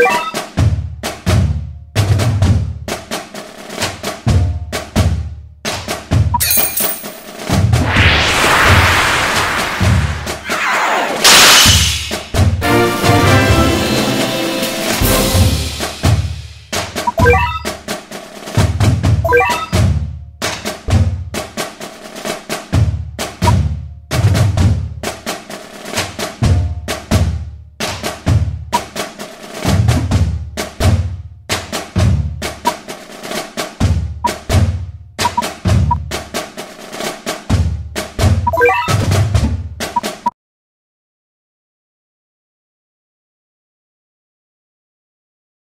you